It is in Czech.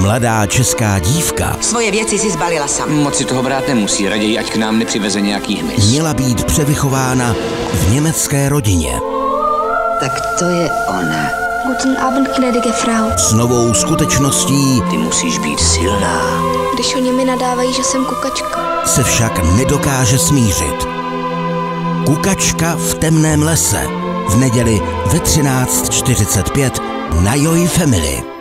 Mladá česká dívka Svoje věci si zbalila sam. Moc si toho brát nemusí, raději ať k nám nepřiveze nějaký hmyz. měla být převychována v německé rodině Tak to je ona. Guten Abend, gnädige Frau. s novou skutečností Ty musíš být silná. Když oni mi nadávají, že jsem kukačka. se však nedokáže smířit. Kukačka v temném lese v neděli ve 13.45 na Joy Family.